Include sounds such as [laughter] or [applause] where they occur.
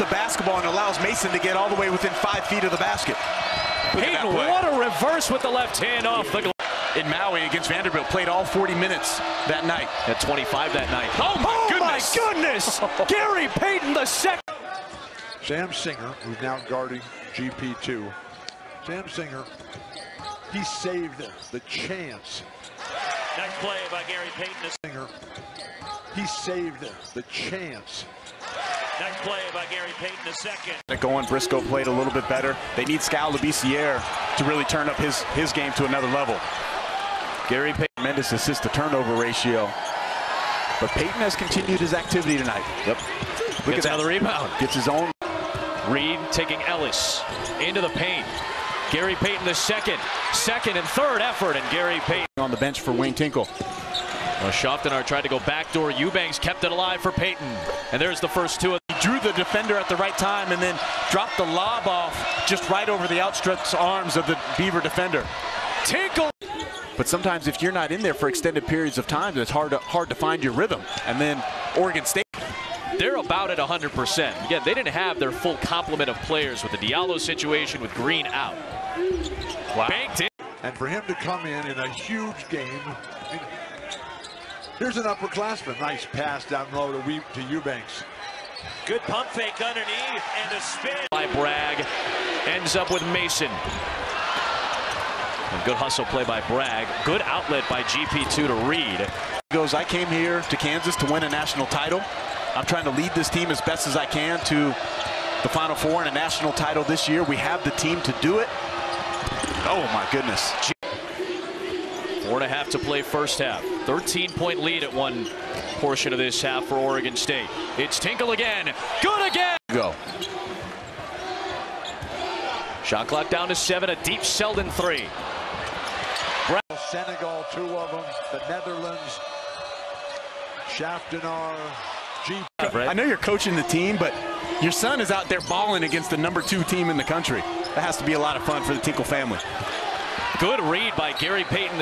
the basketball and allows Mason to get all the way within five feet of the basket. Look at that what a reverse with the left hand off the glass. in Maui against Vanderbilt played all 40 minutes that night. At 25 that night. Oh my oh goodness. my goodness! [laughs] Gary Payton the second. Sam Singer, who's now guarding GP2. Sam Singer, he saved the chance. Next play by Gary Payton. Singer, he saved the chance. Next play by Gary Payton the second. Going Briscoe played a little bit better. They need Skal Labissiere to really turn up his, his game to another level. Gary Payton, tremendous assist to turnover ratio. But Payton has continued his activity tonight. Yep. Look Gets at that. another rebound. Gets his own. Reid taking Ellis into the paint. Gary Payton the second, second and third effort, and Gary Payton. on the bench for Wayne Tinkle. Uh, well, Schaftenaar tried to go backdoor. Eubanks kept it alive for Payton. And there's the first two. He drew the defender at the right time and then dropped the lob off just right over the outstretched arms of the Beaver defender. Tinkle. But sometimes if you're not in there for extended periods of time, it's hard to, hard to find your rhythm. And then Oregon State. They're about at 100%. Again, they didn't have their full complement of players with the Diallo situation with Greene out. Wow. Banked in. And for him to come in in a huge game. I mean, here's an upperclassman. Nice pass down low to, Weep, to Eubanks. Good pump fake underneath and a spin. by Bragg. Ends up with Mason. And good hustle play by Bragg. Good outlet by GP2 to Reid. He goes, I came here to Kansas to win a national title. I'm trying to lead this team as best as I can to the Final Four and a national title this year. We have the team to do it. Oh my goodness. Four and a half to play first half. 13 point lead at one portion of this half for Oregon State. It's Tinkle again. Good again. Go. Shot clock down to seven. A deep Selden three. Senegal, two of them. The Netherlands. Schaftenaar. G. I know you're coaching the team, but your son is out there balling against the number two team in the country. That has to be a lot of fun for the Tinkle family. Good read by Gary Payton.